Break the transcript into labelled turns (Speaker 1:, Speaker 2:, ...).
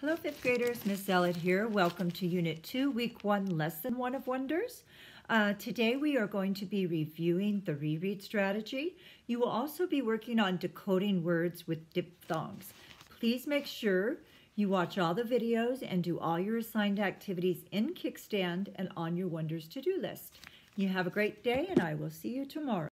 Speaker 1: Hello, fifth graders. Miss Zellett here. Welcome to Unit 2, Week 1, Lesson 1 of Wonders. Uh, today we are going to be reviewing the reread strategy. You will also be working on decoding words with diphthongs. Please make sure you watch all the videos and do all your assigned activities in Kickstand and on your Wonders to-do list. You have a great day and I will see you tomorrow.